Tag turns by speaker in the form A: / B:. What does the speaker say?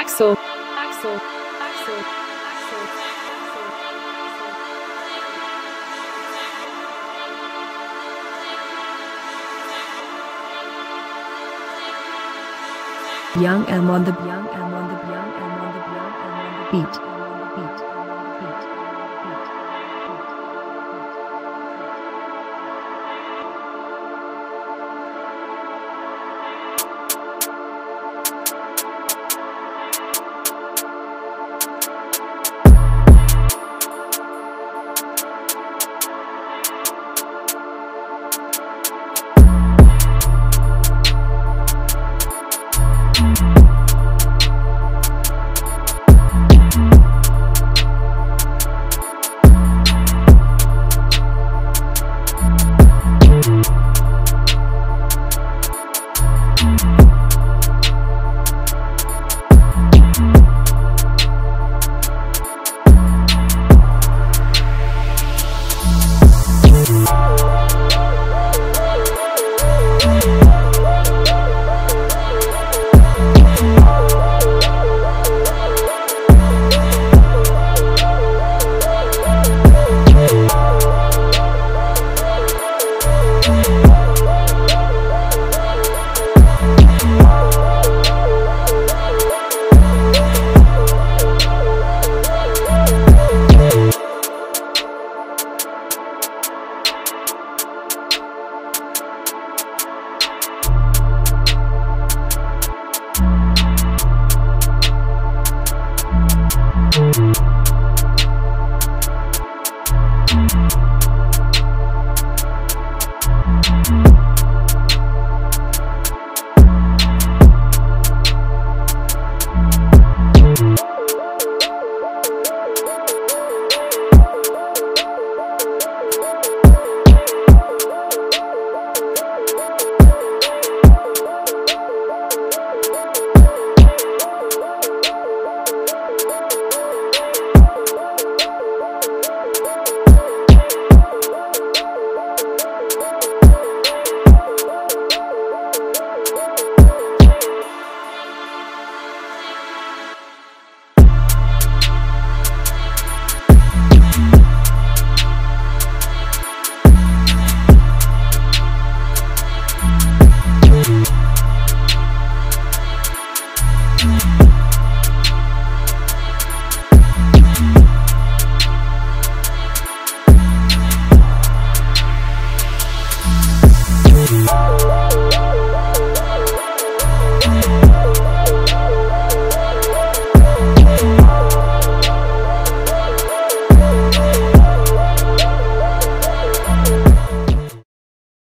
A: AXL. AXL. AXL.
B: Young M on the Young M on the Young M on the Young M on the beat.